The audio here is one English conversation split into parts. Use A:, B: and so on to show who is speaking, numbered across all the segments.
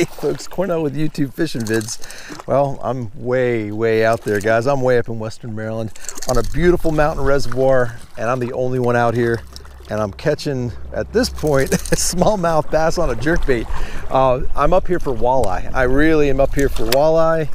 A: Hey folks, Cornell with YouTube Fishing Vids. Well, I'm way, way out there, guys. I'm way up in Western Maryland on a beautiful mountain reservoir, and I'm the only one out here. And I'm catching, at this point, smallmouth bass on a jerkbait. Uh, I'm up here for walleye. I really am up here for walleye,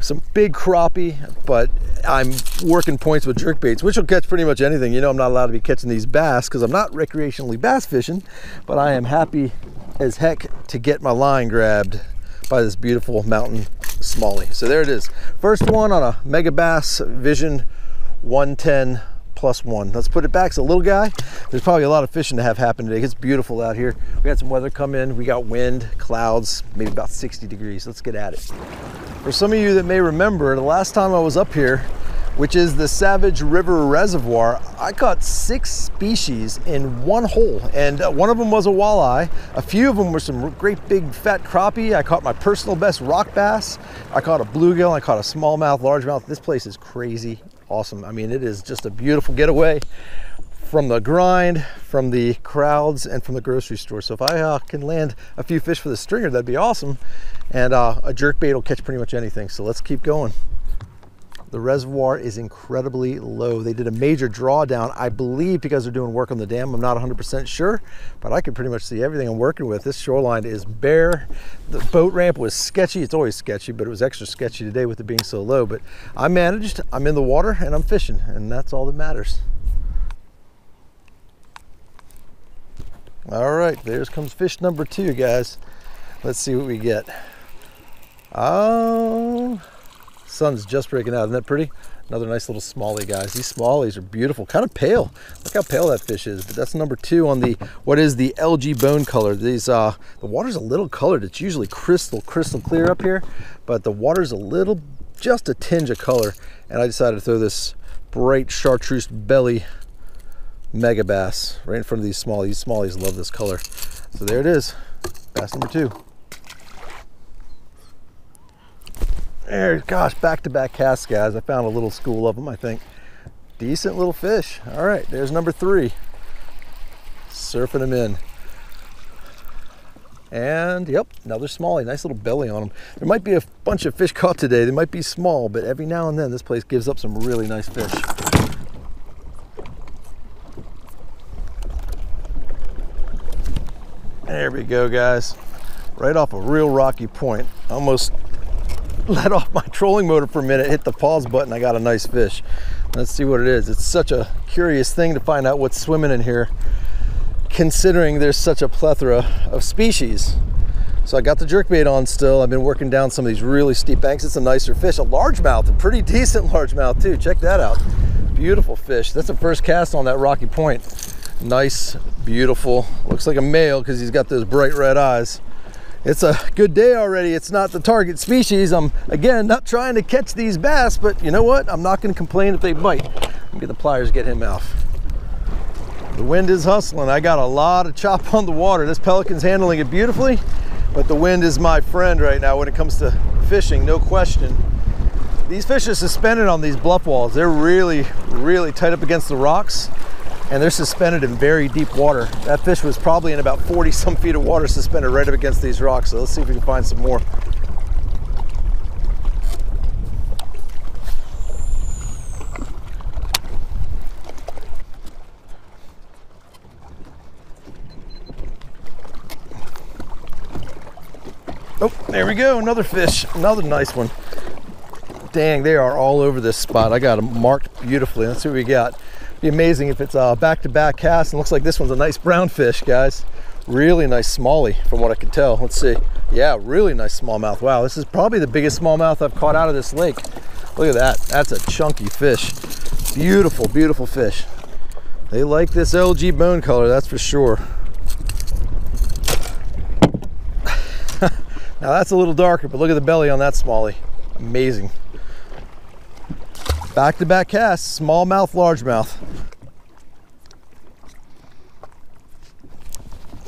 A: some big crappie, but I'm working points with jerkbaits, which will catch pretty much anything. You know, I'm not allowed to be catching these bass because I'm not recreationally bass fishing, but I am happy as heck to get my line grabbed by this beautiful mountain smallie. So there it is. First one on a Megabass Vision 110 plus one. Let's put it back. It's a little guy. There's probably a lot of fishing to have happen today. It's beautiful out here. We had some weather come in. We got wind, clouds, maybe about 60 degrees. Let's get at it. For some of you that may remember, the last time I was up here, which is the Savage River Reservoir, I caught six species in one hole, and uh, one of them was a walleye. A few of them were some great big fat crappie. I caught my personal best rock bass. I caught a bluegill. I caught a smallmouth, largemouth. This place is crazy awesome. I mean, it is just a beautiful getaway from the grind, from the crowds, and from the grocery store. So if I uh, can land a few fish for the stringer, that'd be awesome. And uh, a jerk bait will catch pretty much anything. So let's keep going. The reservoir is incredibly low. They did a major drawdown, I believe because they're doing work on the dam. I'm not 100% sure, but I can pretty much see everything I'm working with. This shoreline is bare. The boat ramp was sketchy. It's always sketchy, but it was extra sketchy today with it being so low. But I managed, I'm in the water and I'm fishing, and that's all that matters. All right, there's comes fish number two, guys. Let's see what we get. Oh, sun's just breaking out. Isn't that pretty? Another nice little smallie, guys. These smallies are beautiful, kind of pale. Look how pale that fish is. But that's number two on the what is the LG bone color. These uh, the water's a little colored. It's usually crystal, crystal clear up here, but the water's a little, just a tinge of color. And I decided to throw this bright chartreuse belly Megabass right in front of these smallies. Smallies love this color. So there it is, bass number two. Gosh, back-to-back -back casts, guys. I found a little school of them, I think. Decent little fish. All right, there's number three. Surfing them in. And, yep, another smallie. Nice little belly on them. There might be a bunch of fish caught today. They might be small, but every now and then this place gives up some really nice fish. There we go, guys. Right off a real rocky point. Almost let off my trolling motor for a minute, hit the pause button, I got a nice fish. Let's see what it is. It's such a curious thing to find out what's swimming in here, considering there's such a plethora of species. So I got the jerkbait on still. I've been working down some of these really steep banks. It's a nicer fish, a largemouth, a pretty decent largemouth too. Check that out. Beautiful fish. That's the first cast on that rocky point. Nice, beautiful. Looks like a male because he's got those bright red eyes it's a good day already. It's not the target species. I'm, again, not trying to catch these bass, but you know what? I'm not gonna complain if they bite. Get the pliers, get him off. The wind is hustling. I got a lot of chop on the water. This pelican's handling it beautifully, but the wind is my friend right now when it comes to fishing, no question. These fish are suspended on these bluff walls. They're really, really tight up against the rocks and they're suspended in very deep water. That fish was probably in about 40 some feet of water suspended right up against these rocks. So let's see if we can find some more. Oh, there we go, another fish, another nice one. Dang, they are all over this spot. I got them marked beautifully. Let's see what we got be amazing if it's a back-to-back cast and looks like this one's a nice brown fish guys. Really nice smallie from what I can tell. Let's see. Yeah really nice smallmouth. Wow this is probably the biggest smallmouth I've caught out of this lake. Look at that. That's a chunky fish. Beautiful beautiful fish. They like this LG bone color that's for sure. Now that's a little darker but look at the belly on that smallie amazing Back-to-back -back casts, smallmouth, largemouth.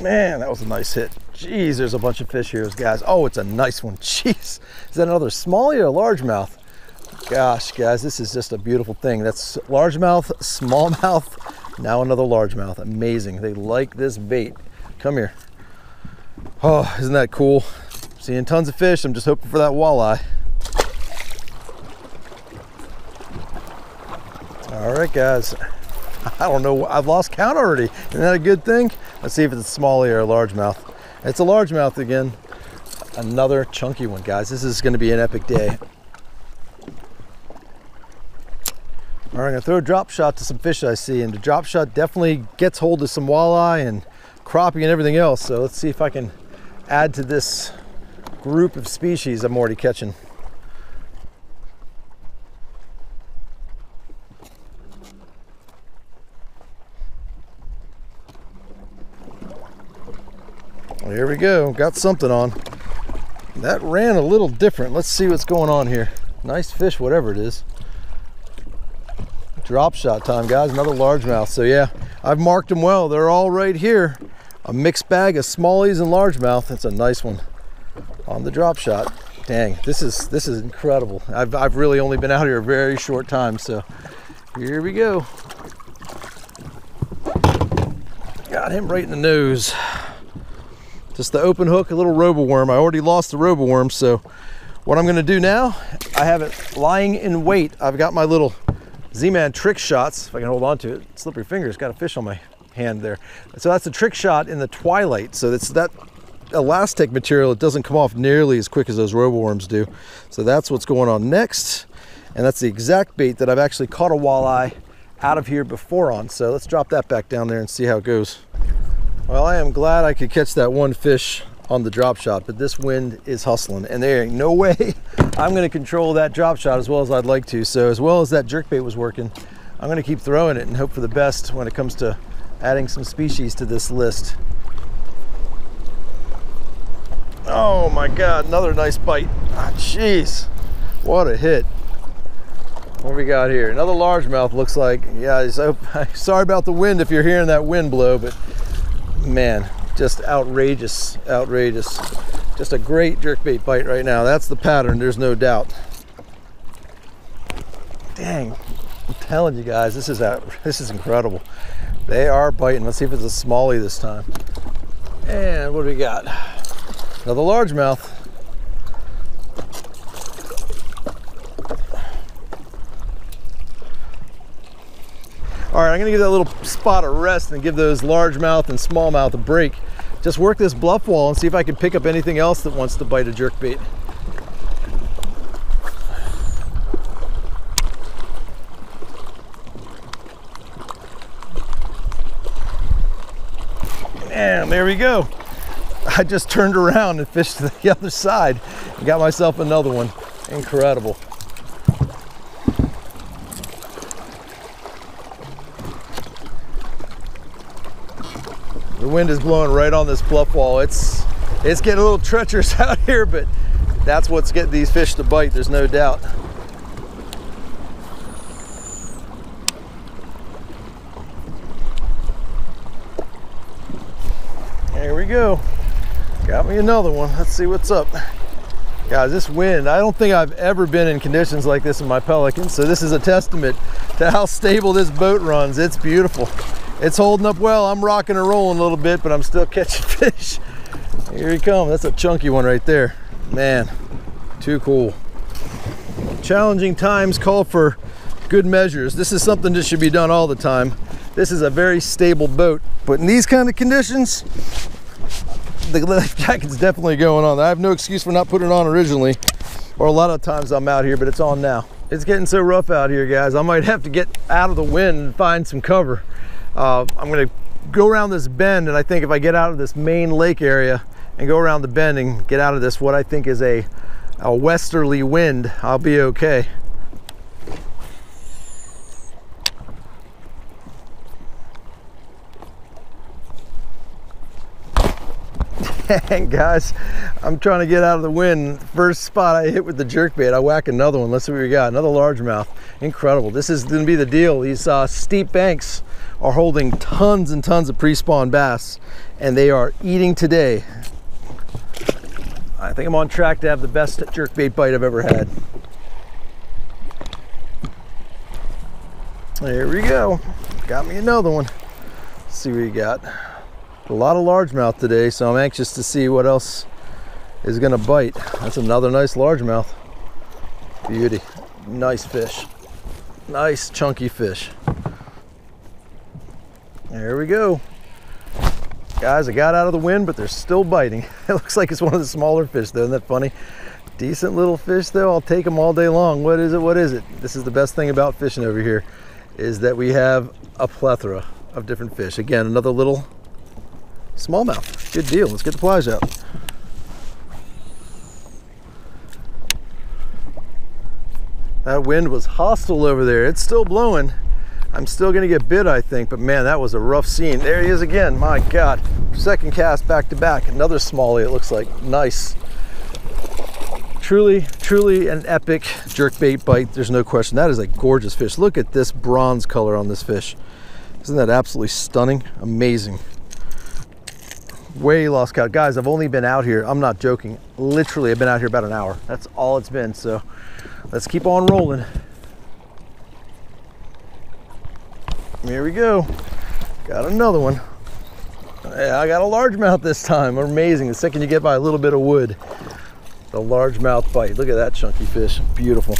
A: Man, that was a nice hit. Jeez, there's a bunch of fish here, guys. Oh, it's a nice one. Jeez. Is that another smallie or largemouth? Gosh, guys, this is just a beautiful thing. That's largemouth, smallmouth, now another largemouth. Amazing. They like this bait. Come here. Oh, isn't that cool? seeing tons of fish. I'm just hoping for that walleye. All right, guys. I don't know. I've lost count already. Isn't that a good thing? Let's see if it's a smallie or a largemouth. It's a largemouth again. Another chunky one, guys. This is going to be an epic day. All right, I'm gonna throw a drop shot to some fish I see, and the drop shot definitely gets hold of some walleye and crappie and everything else. So let's see if I can add to this group of species I'm already catching. Well, here we go, got something on. That ran a little different. Let's see what's going on here. Nice fish, whatever it is. Drop shot time guys. Another largemouth. So yeah i've marked them well. They're all right here. A mixed bag of smallies and largemouth. That's a nice one on the drop shot. Dang this is this is incredible. I've, I've really only been out here a very short time so here we go. Got him right in the nose just the open hook a little roboworm i already lost the roboworm so what i'm going to do now i have it lying in wait i've got my little Z-Man Trick Shotz, if I can hold on to it, slippery fingers, got a fish on my hand there. So that's a trick shot in the twilight. So it's that elastic material, it doesn't come off nearly as quick as those roboworms do. So that's what's going on next. And that's the exact bait that I've actually caught a walleye out of here before on. So let's drop that back down there and see how it goes. Well, I am glad I could catch that one fish on the drop shot, but this wind is hustling and there ain't no way I'm gonna control that drop shot as well as I'd like to. So as well as that jerkbait was working, I'm gonna keep throwing it and hope for the best when it comes to adding some species to this list. Oh my God, another nice bite. Ah, jeez, what a hit. What we got here? Another largemouth looks like. Yeah, so, sorry about the wind if you're hearing that wind blow, but man, just outrageous, outrageous. Just a great jerkbait bite right now. That's the pattern, there's no doubt. Dang, I'm telling you guys, this is out, this is incredible. They are biting. Let's see if it's a smallie this time. And what do we got? Another largemouth. All right, I'm gonna give that little spot a rest and give those largemouth and smallmouth a break. Just work this bluff wall and see if I can pick up anything else that wants to bite a jerk bait. And there we go. I just turned around and fished to the other side and got myself another one. Incredible. The wind is blowing right on this bluff wall. It's it's getting a little treacherous out here, but that's what's getting these fish to bite, there's no doubt. There we go. Got me another one. Let's see what's up. Guys, this wind, I don't think I've ever been in conditions like this in my Pelican, so this is a testament to how stable this boat runs. It's beautiful it's holding up well. I'm rocking and rolling a little bit, but I'm still catching fish. Here he comes. That's a chunky one right there. Man, too cool. Challenging times call for good measures. This is something that should be done all the time. This is a very stable boat, but in these kind of conditions, the life jacket's definitely going on. I have no excuse for not putting it on originally, or a lot of times I'm out here, but it's on now. It's getting so rough out here, guys. I might have to get out of the wind and find some cover uh, I'm gonna go around this bend and I think if I get out of this main lake area and go around the bend and get out of this what I think is a, a westerly wind, I'll be okay. Dang guys, I'm trying to get out of the wind. First spot I hit with the jerkbait, I whack another one. Let's see what we got. Another largemouth. Incredible. This is gonna be the deal. These uh, steep banks are holding tons and tons of pre-spawn bass and they are eating today. I think I'm on track to have the best jerkbait bite I've ever had. There we go. Got me another one. Let's see what you got. A lot of largemouth today, so I'm anxious to see what else is gonna bite. That's another nice largemouth. Beauty, nice fish. Nice chunky fish. There we go. Guys, I got out of the wind, but they're still biting. It looks like it's one of the smaller fish though, isn't that funny? Decent little fish though, I'll take them all day long. What is it, what is it? This is the best thing about fishing over here, is that we have a plethora of different fish. Again, another little smallmouth. Good deal, let's get the pliers out. That wind was hostile over there. It's still blowing. I'm still gonna get bit, I think, but man, that was a rough scene. There he is again, my God. Second cast back to back, another smallie, it looks like, nice. Truly, truly an epic jerkbait bite, there's no question. That is a gorgeous fish. Look at this bronze color on this fish. Isn't that absolutely stunning? Amazing. Way lost count. Guys, I've only been out here, I'm not joking, literally I've been out here about an hour. That's all it's been, so let's keep on rolling. Here we go. Got another one. Yeah, I got a largemouth this time. Amazing. The second you get by a little bit of wood, the largemouth bite. Look at that chunky fish. Beautiful.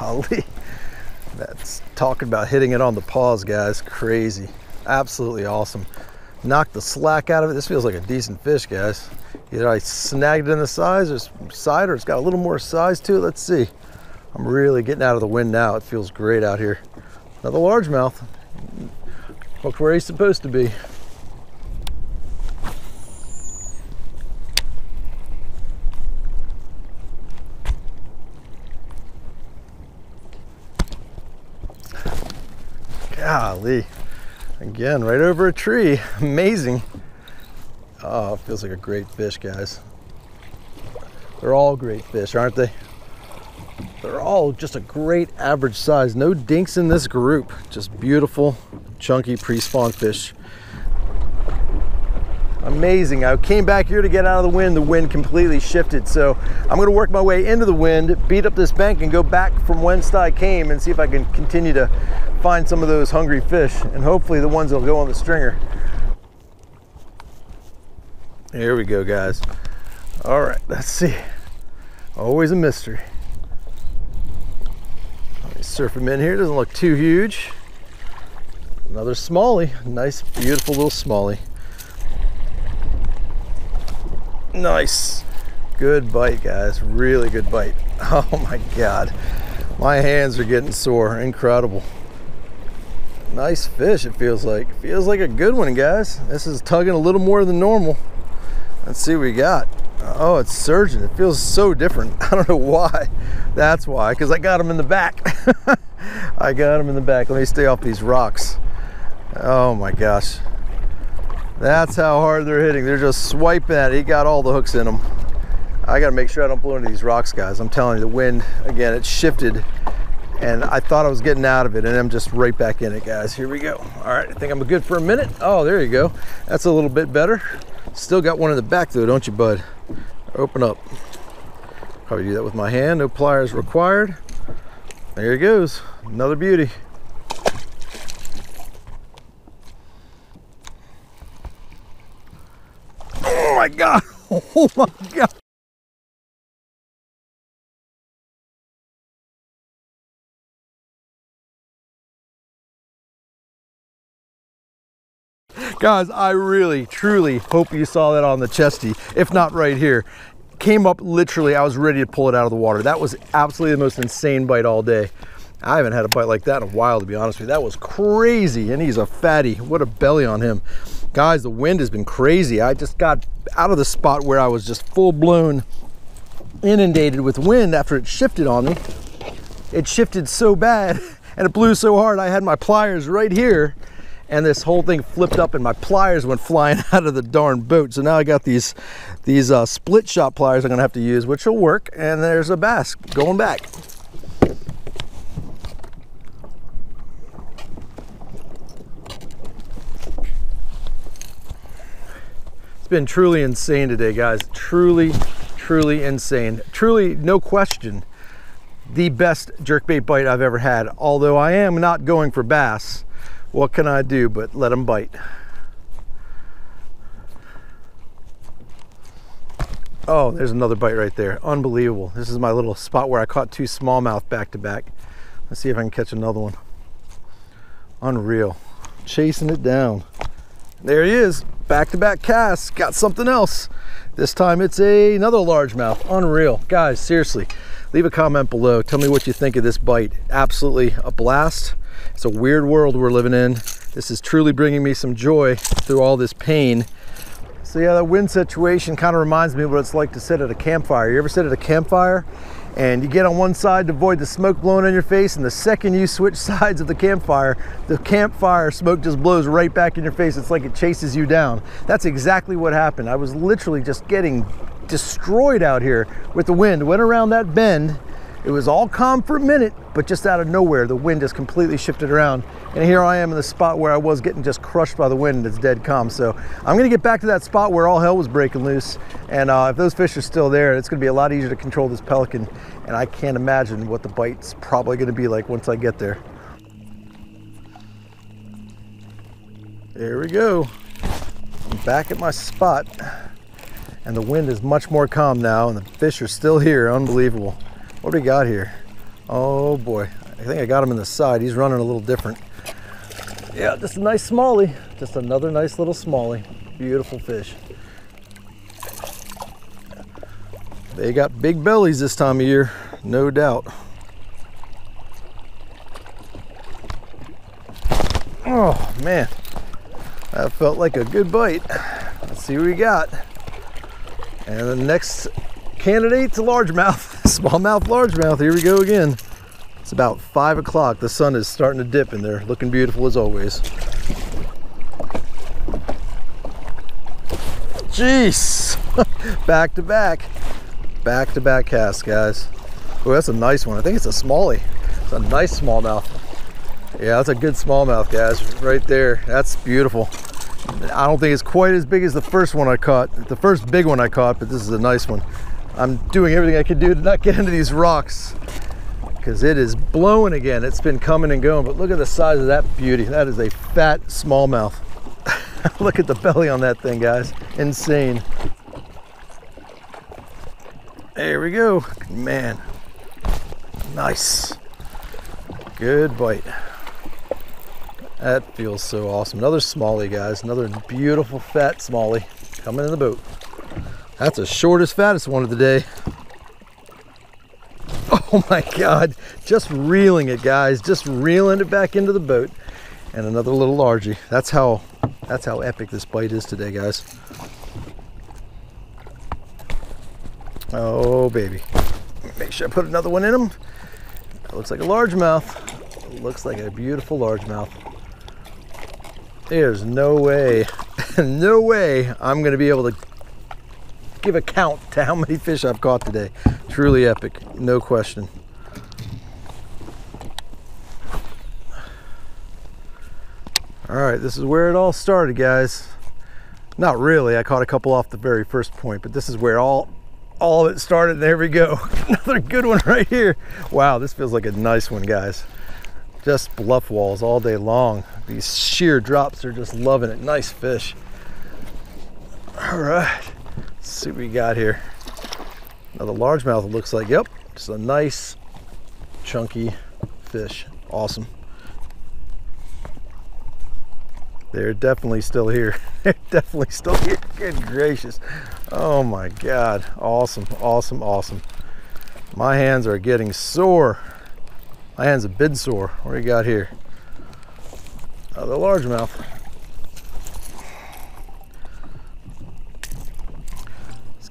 A: Ali. That's talking about hitting it on the pause, guys. Crazy. Absolutely awesome. Knocked the slack out of it. This feels like a decent fish, guys. Either I snagged it in the size or side or it's got a little more size to it. Let's see. I'm really getting out of the wind now. It feels great out here. Another largemouth. Look where he's supposed to be. Golly. Again, right over a tree. Amazing. Oh, feels like a great fish, guys. They're all great fish, aren't they? They're all just a great average size. No dinks in this group. Just beautiful, chunky pre-spawn fish. Amazing. I came back here to get out of the wind. The wind completely shifted. So I'm going to work my way into the wind, beat up this bank and go back from whence I came and see if I can continue to find some of those hungry fish and hopefully the ones that'll go on the stringer. Here we go, guys. All right, let's see. Always a mystery. Let me surf him in here. Doesn't look too huge. Another smallie. Nice, beautiful little smallie. Nice. Good bite, guys. Really good bite. Oh my God. My hands are getting sore. Incredible. Nice fish, it feels like. Feels like a good one, guys. This is tugging a little more than normal. Let's see what we got. Oh, it's surging. It feels so different. I don't know why. That's why, because I got him in the back. I got him in the back. Let me stay off these rocks. Oh my gosh. That's how hard they're hitting. They're just swiping at it. He got all the hooks in them. I got to make sure I don't blow into these rocks, guys. I'm telling you, the wind, again, it shifted and I thought I was getting out of it and I'm just right back in it, guys. Here we go. All right, I think I'm good for a minute. Oh, there you go. That's a little bit better. Still got one in the back though, don't you, bud? Open up. Probably do that with my hand, no pliers required. There he goes, another beauty. Oh my God, oh my God. Guys, I really, truly hope you saw that on the chesty, if not right here. Came up literally, I was ready to pull it out of the water. That was absolutely the most insane bite all day. I haven't had a bite like that in a while, to be honest with you. That was crazy, and he's a fatty. What a belly on him. Guys, the wind has been crazy. I just got out of the spot where I was just full blown inundated with wind after it shifted on me. It shifted so bad and it blew so hard. I had my pliers right here and this whole thing flipped up and my pliers went flying out of the darn boat. So now I got these these uh, split shot pliers I'm gonna have to use, which will work. And there's a bass going back. It's been truly insane today, guys. Truly, truly insane. Truly, no question, the best jerkbait bite I've ever had. Although I am not going for bass, what can I do but let them bite? Oh, there's another bite right there. Unbelievable. This is my little spot where I caught two smallmouth back to back. Let's see if I can catch another one. Unreal. Chasing it down. There he is. Back to back cast. Got something else. This time it's a, another largemouth. Unreal. Guys, seriously, leave a comment below. Tell me what you think of this bite. Absolutely a blast. It's a weird world we're living in. This is truly bringing me some joy through all this pain. So yeah, that wind situation kind of reminds me of what it's like to sit at a campfire. You ever sit at a campfire and you get on one side to avoid the smoke blowing in your face and the second you switch sides of the campfire, the campfire smoke just blows right back in your face. It's like it chases you down. That's exactly what happened. I was literally just getting destroyed out here with the wind. Went around that bend it was all calm for a minute, but just out of nowhere, the wind just completely shifted around. And here I am in the spot where I was getting just crushed by the wind it's dead calm. So I'm gonna get back to that spot where all hell was breaking loose. And uh, if those fish are still there, it's gonna be a lot easier to control this pelican. And I can't imagine what the bite's probably gonna be like once I get there. There we go. I'm back at my spot and the wind is much more calm now and the fish are still here, unbelievable. What do we got here? Oh boy, I think I got him in the side. He's running a little different. Yeah, just a nice smallie. Just another nice little smallie. Beautiful fish. They got big bellies this time of year, no doubt. Oh man, that felt like a good bite. Let's see what we got. And the next candidate's largemouth. smallmouth, largemouth. Here we go again. It's about five o'clock. The sun is starting to dip and they're looking beautiful as always. Jeez, back to back, back to back cast, guys. Oh, that's a nice one. I think it's a smallie. It's a nice smallmouth. Yeah, that's a good smallmouth, guys, right there. That's beautiful. I don't think it's quite as big as the first one I caught, the first big one I caught, but this is a nice one. I'm doing everything I can do to not get into these rocks because it is blowing again. It's been coming and going, but look at the size of that beauty. That is a fat smallmouth. look at the belly on that thing, guys. Insane. There we go. Man, nice. Good bite. That feels so awesome. Another smallie, guys. Another beautiful fat smallie coming in the boat. That's the shortest, fattest one of the day. Oh my God, just reeling it, guys. Just reeling it back into the boat. And another little largie. That's how, that's how epic this bite is today, guys. Oh, baby. Make sure I put another one in him. That looks like a largemouth. Looks like a beautiful largemouth. There's no way, no way I'm gonna be able to give a count to how many fish I've caught today. Truly epic, no question. All right, this is where it all started, guys. Not really, I caught a couple off the very first point, but this is where all all of it started. There we go. Another good one right here. Wow, this feels like a nice one, guys. Just bluff walls all day long. These sheer drops are just loving it. Nice fish. All right. Let's see what we got here. Another largemouth looks like. Yep, just a nice chunky fish. Awesome. They're definitely still here. They're definitely still here. Good gracious. Oh my God. Awesome, awesome, awesome. My hands are getting sore. My hands have been sore. What do you got here? Uh, Another largemouth.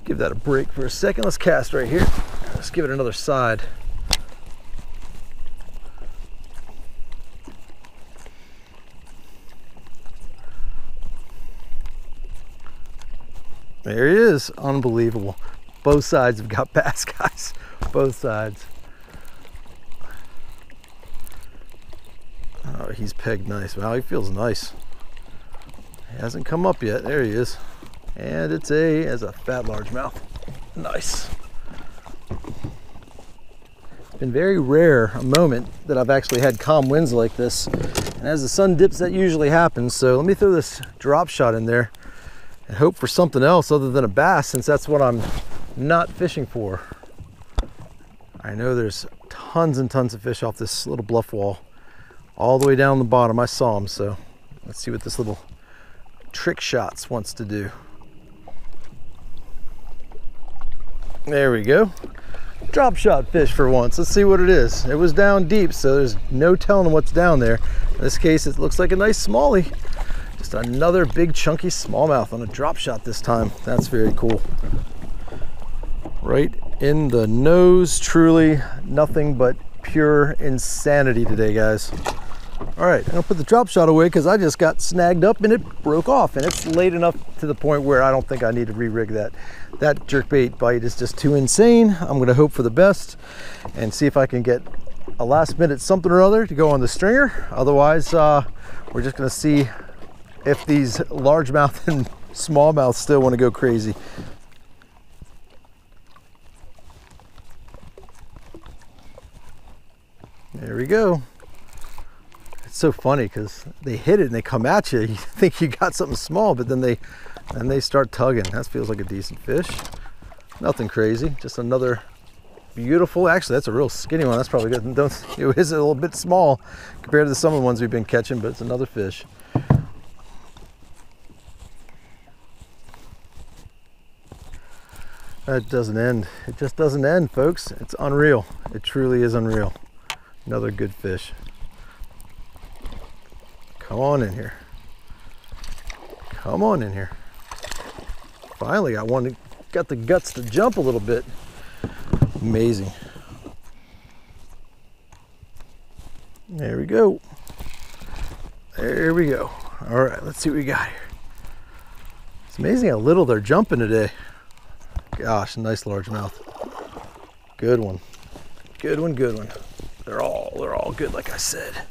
A: Give that a break for a second. Let's cast right here. Let's give it another side. There he is. Unbelievable. Both sides have got bass, guys. Both sides. Oh, he's pegged nice. Wow, he feels nice. He hasn't come up yet. There he is and it's a as a fat largemouth. Nice. been very rare a moment that I've actually had calm winds like this. And as the sun dips, that usually happens. So let me throw this drop shot in there and hope for something else other than a bass since that's what I'm not fishing for. I know there's tons and tons of fish off this little bluff wall all the way down the bottom. I saw them, so let's see what this little Trick Shotz wants to do. There we go. Drop shot fish for once. Let's see what it is. It was down deep, so there's no telling what's down there. In this case, it looks like a nice smallie. Just another big chunky smallmouth on a drop shot this time. That's very cool. Right in the nose, truly nothing but pure insanity today, guys. All right, I'm gonna put the drop shot away because I just got snagged up and it broke off and it's late enough to the point where I don't think I need to re-rig that. That jerkbait bite is just too insane. I'm gonna hope for the best and see if I can get a last minute something or other to go on the stringer. Otherwise, uh, we're just gonna see if these largemouth and smallmouth still wanna go crazy. There we go so funny because they hit it and they come at you. You think you got something small, but then they and they start tugging. That feels like a decent fish. Nothing crazy, just another beautiful. Actually, that's a real skinny one. That's probably good. Don't it is a little bit small compared to some of the ones we've been catching, but it's another fish. That doesn't end. It just doesn't end, folks. It's unreal. It truly is unreal. Another good fish. Come on in here. Come on in here. Finally got one that got the guts to jump a little bit. Amazing. There we go. There we go. All right, let's see what we got here. It's amazing how little they're jumping today. Gosh, nice largemouth. Good one. Good one, good one. They're all they're all good like I said.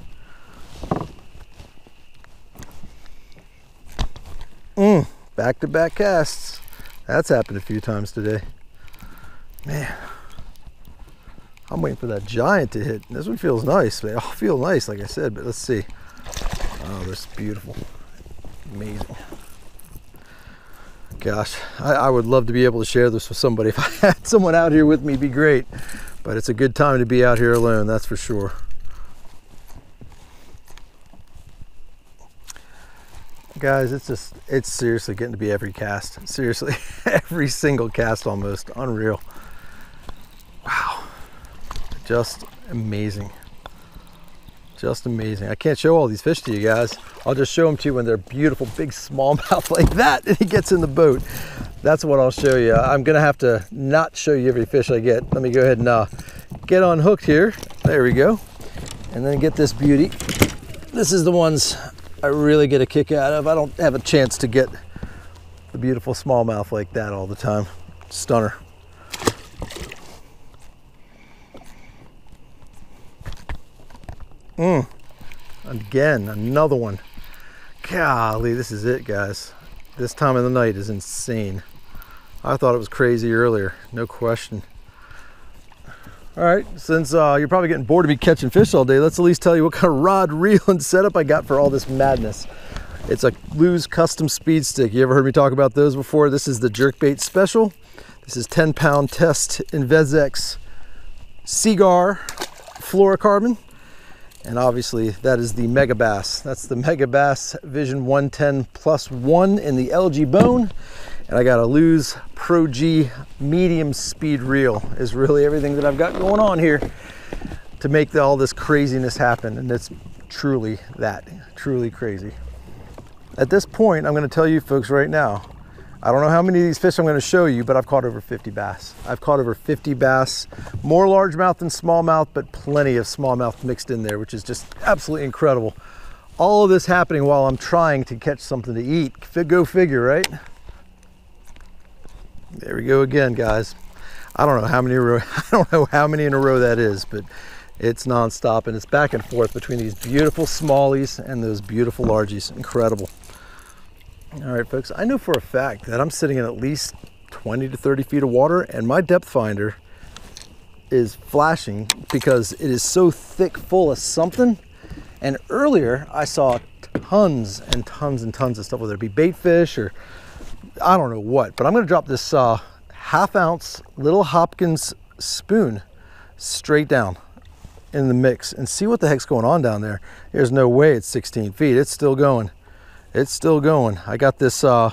A: Mm, back to back casts. That's happened a few times today. Man, I'm waiting for that giant to hit. This one feels nice. They all feel nice, like I said, but let's see. Oh, this is beautiful. Amazing. Gosh, I, I, would love to be able to share this with somebody. If I had someone out here with me, be great. But it's a good time to be out here alone, that's for sure. Guys it's just it's seriously getting to be every cast. Seriously every single cast almost. Unreal. Wow. Just amazing. Just amazing. I can't show all these fish to you guys. I'll just show them to you when they're beautiful big smallmouth like that and he gets in the boat. That's what i'll show you. I'm gonna have to not show you every fish i get. Let me go ahead and uh, get on hooked here. There we go. And then get this beauty. This is the ones I really get a kick out of. I don't have a chance to get the beautiful smallmouth like that all the time. Stunner. Mmm. Again, another one. Golly, this is it, guys. This time of the night is insane. I thought it was crazy earlier, no question. All right, since uh, you're probably getting bored of me catching fish all day, let's at least tell you what kind of rod, reel, and setup I got for all this madness. It's a Lew's Custom Speed Stick. You ever heard me talk about those before? This is the Jerkbait Special. This is 10 pound test Invizx Seaguar fluorocarbon. And obviously that is the Megabass. That's the Megabass Vision 110 plus one in the LG bone and I got a Lew's Pro G medium speed reel is really everything that I've got going on here to make the, all this craziness happen. And it's truly that truly crazy. At this point I'm going to tell you folks right now I don't know how many of these fish I'm going to show you but I've caught over 50 bass. I've caught over 50 bass more largemouth than smallmouth but plenty of smallmouth mixed in there which is just absolutely incredible. All of this happening while I'm trying to catch something to eat. Go figure right there we go again, guys. I don't know how many row, I don't know how many in a row that is, but it's nonstop and it's back and forth between these beautiful smallies and those beautiful largies. Incredible. All right, folks, I know for a fact that I'm sitting in at least 20 to 30 feet of water and my depth finder is flashing because it is so thick full of something. And earlier I saw tons and tons and tons of stuff, whether it be bait fish or I don't know what, but I'm gonna drop this uh, half ounce little Hopkins spoon straight down in the mix and see what the heck's going on down there. There's no way it's 16 feet. It's still going. It's still going. I got this uh,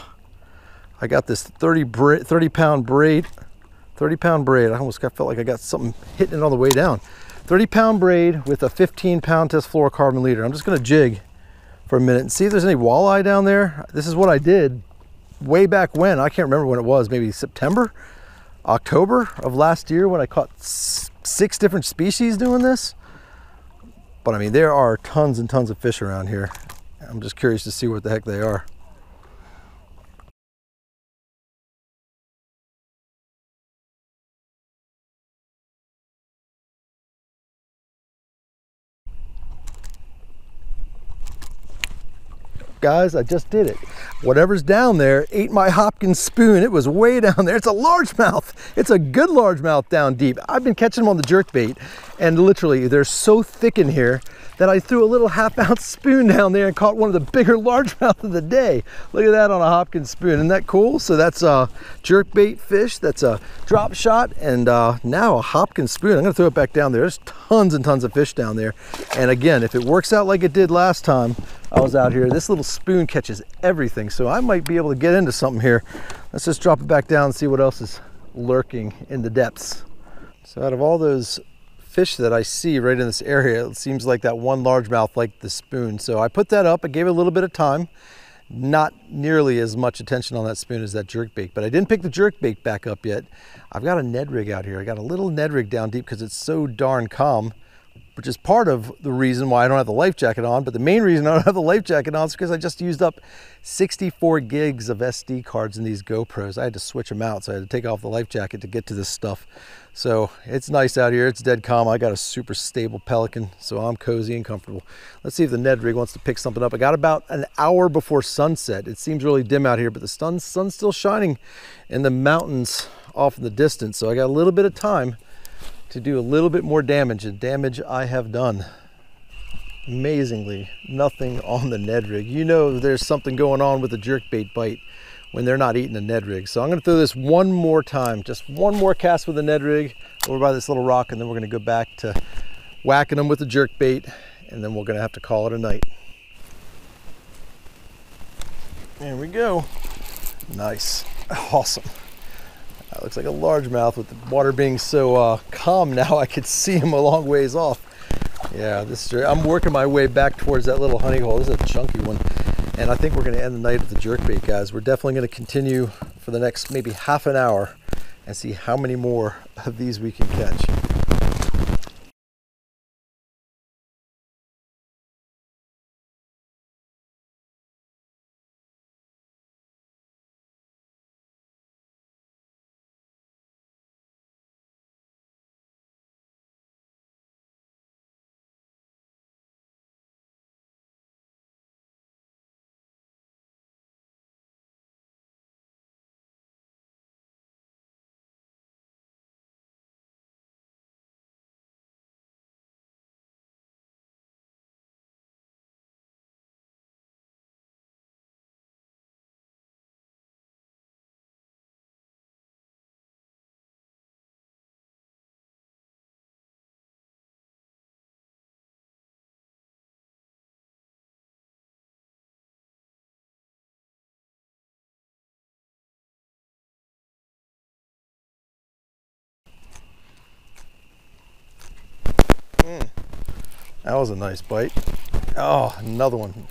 A: I got this 30 30 pound braid, 30 pound braid. I almost got, felt like I got something hitting it on the way down. 30 pound braid with a 15 pound test fluorocarbon leader. I'm just gonna jig for a minute and see if there's any walleye down there. This is what I did way back when. I can't remember when it was, maybe September, October of last year when I caught six different species doing this. But I mean, there are tons and tons of fish around here. I'm just curious to see what the heck they are. Guys. I just did it. Whatever's down there ate my Hopkins spoon. It was way down there. It's a largemouth. It's a good largemouth down deep. I've been catching them on the jerk bait and literally they're so thick in here that I threw a little half ounce spoon down there and caught one of the bigger largemouth of the day. Look at that on a Hopkins spoon. Isn't that cool? So that's a jerk bait fish. That's a drop shot and uh, now a Hopkins spoon. I'm gonna throw it back down there. There's tons and tons of fish down there. And again, if it works out like it did last time, I was out here, this little spoon catches everything. So I might be able to get into something here. Let's just drop it back down and see what else is lurking in the depths. So out of all those fish that I see right in this area. It seems like that one largemouth like the spoon. So I put that up, I gave it a little bit of time. Not nearly as much attention on that spoon as that jerk bait, but I didn't pick the jerk bait back up yet. I've got a Ned rig out here. I got a little Ned rig down deep because it's so darn calm which is part of the reason why I don't have the life jacket on. But the main reason I don't have the life jacket on is because I just used up 64 gigs of SD cards in these GoPros. I had to switch them out, so I had to take off the life jacket to get to this stuff. So it's nice out here. It's dead calm. I got a super stable Pelican, so I'm cozy and comfortable. Let's see if the Ned rig wants to pick something up. I got about an hour before sunset. It seems really dim out here, but the sun's, sun's still shining in the mountains off in the distance. So I got a little bit of time to do a little bit more damage, the damage I have done. Amazingly, nothing on the Ned rig. You know there's something going on with the jerkbait bite when they're not eating the Ned rig. So I'm gonna throw this one more time, just one more cast with the Ned rig over by this little rock, and then we're gonna go back to whacking them with the jerkbait, and then we're gonna have to call it a night. There we go. Nice, awesome. That looks like a largemouth with the water being so uh, calm now I could see him a long ways off. Yeah, this is, I'm working my way back towards that little honey hole. This is a chunky one. And I think we're gonna end the night with the jerkbait, guys. We're definitely gonna continue for the next maybe half an hour and see how many more of these we can catch. That was a nice bite. Oh, another one.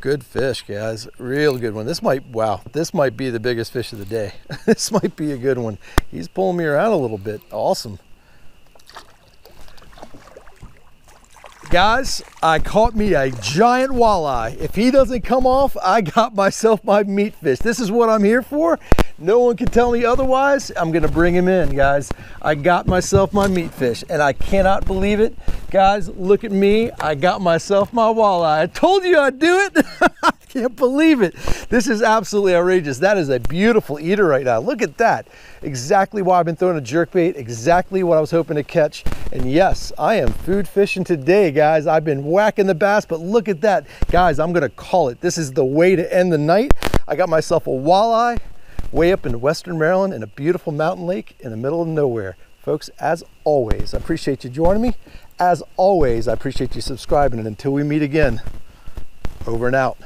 A: Good fish, guys. Real good one. This might, wow, this might be the biggest fish of the day. this might be a good one. He's pulling me around a little bit. Awesome. Guys, I caught me a giant walleye. If he doesn't come off, I got myself my meat fish. This is what I'm here for. No one can tell me otherwise. I'm gonna bring him in, guys. I got myself my meat fish and I cannot believe it. Guys, look at me. I got myself my walleye. I told you I'd do it. can't believe it. This is absolutely outrageous. That is a beautiful eater right now. Look at that. Exactly why I've been throwing a jerk bait, exactly what I was hoping to catch. And yes, I am food fishing today, guys. I've been whacking the bass, but look at that. Guys, I'm gonna call it. This is the way to end the night. I got myself a walleye way up in Western Maryland in a beautiful mountain lake in the middle of nowhere. Folks, as always, I appreciate you joining me. As always, I appreciate you subscribing. And until we meet again, over and out.